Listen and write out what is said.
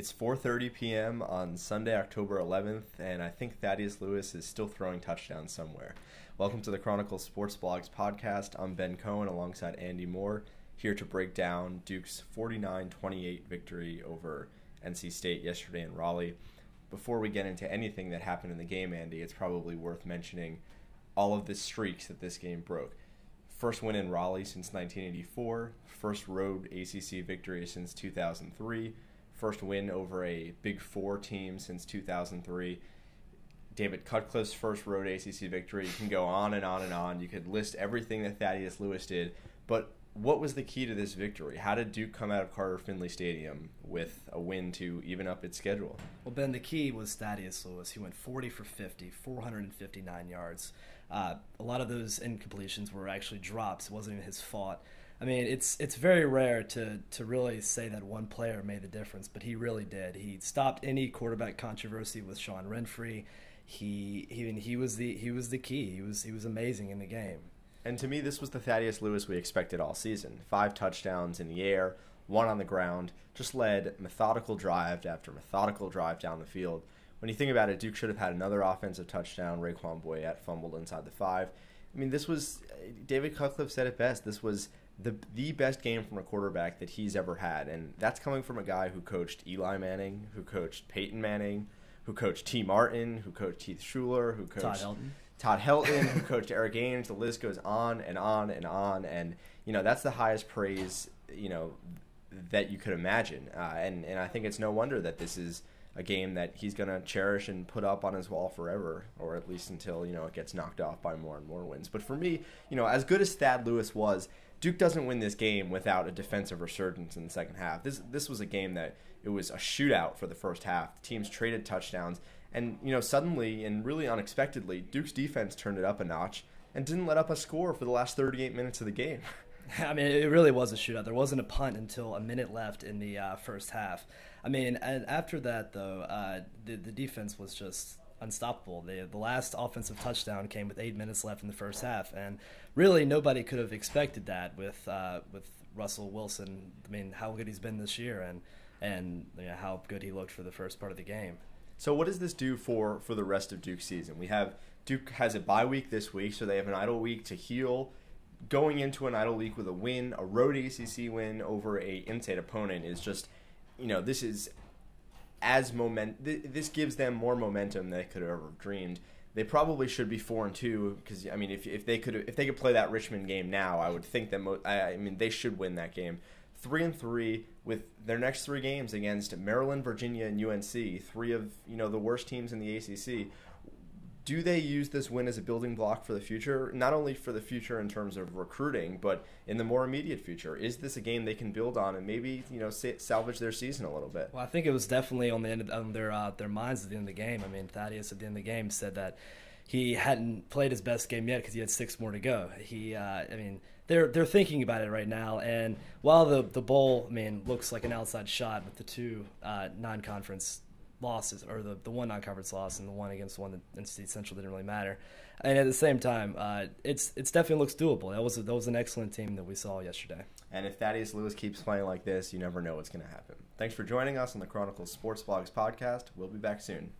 It's 4:30 p.m. on Sunday, October 11th, and I think Thaddeus Lewis is still throwing touchdowns somewhere. Welcome to the Chronicle Sports Blogs podcast. I'm Ben Cohen alongside Andy Moore, here to break down Duke's 49-28 victory over NC State yesterday in Raleigh. Before we get into anything that happened in the game, Andy, it's probably worth mentioning all of the streaks that this game broke. First win in Raleigh since 1984, first road ACC victory since 2003 first win over a Big Four team since 2003. David Cutcliffe's first road ACC victory. You can go on and on and on. You could list everything that Thaddeus Lewis did. But what was the key to this victory? How did Duke come out of Carter Finley Stadium with a win to even up its schedule? Well, Ben, the key was Thaddeus Lewis. He went 40 for 50, 459 yards. Uh, a lot of those incompletions were actually drops. It wasn't even his fault. I mean, it's it's very rare to to really say that one player made the difference, but he really did. He stopped any quarterback controversy with Sean Renfree. He he he was the he was the key. He was he was amazing in the game. And to me, this was the Thaddeus Lewis we expected all season. Five touchdowns in the air, one on the ground, just led methodical drive after methodical drive down the field. When you think about it, Duke should have had another offensive touchdown. Re'quan Boyette fumbled inside the five. I mean, this was David Cutcliffe said it best. This was the the best game from a quarterback that he's ever had, and that's coming from a guy who coached Eli Manning, who coached Peyton Manning, who coached Tee Martin, who coached Heath Shuler, who coached Todd Helton, Todd Helton who coached Erik Ainge. The list goes on and on and on, and you know that's the highest praise you know that you could imagine, uh, and and I think it's no wonder that this is a game that he's going to cherish and put up on his wall forever, or at least until you know it gets knocked off by more and more wins. But for me, you know, as good as Thad Lewis was, Duke doesn't win this game without a defensive resurgence in the second half. This this was a game that it was a shootout for the first half. The teams traded touchdowns, and you know suddenly and really unexpectedly, Duke's defense turned it up a notch and didn't let up a score for the last 38 minutes of the game. I mean, it really was a shootout. There wasn't a punt until a minute left in the uh, first half. I mean, and after that though, uh, the the defense was just unstoppable. The the last offensive touchdown came with eight minutes left in the first half, and really nobody could have expected that with uh, with Russell Wilson. I mean, how good he's been this year, and and you know, how good he looked for the first part of the game. So, what does this do for for the rest of Duke's season? We have Duke has a bye week this week, so they have an idle week to heal. Going into an idle week with a win, a road ACC win over a in-state opponent is just, you know, this is as moment. Th- this gives them more momentum than they could have ever dreamed. They probably should be four and two because I mean, if, if they could if they could play that Richmond game now, I would think that mo- I, I mean they should win that game. Three and three with their next three games against Maryland, Virginia, and UNC, three of you know the worst teams in the ACC do they use this win as a building block for the future? Not only for the future in terms of recruiting, but in the more immediate future. Is this a game they can build on and maybe you know salvage their season a little bit? Well, I think it was definitely on the end of on their uh, their minds at the end of the game. I mean, Thaddeus at the end of the game said that he hadn't played his best game yet because he had six more to go. He, uh, I mean, they're they're thinking about it right now. And while the the bowl, I mean, looks like an outside shot with the two uh, non-conference losses, or the, the one non-conference loss and the one against the one that NC Central didn't really matter. And at the same time, uh, it's it's definitely looks doable. That was a, that was an excellent team that we saw yesterday. And if Thaddeus Lewis keeps playing like this, you never know what's going to happen. Thanks for joining us on the Chronicles Sports Blogs podcast. We'll be back soon.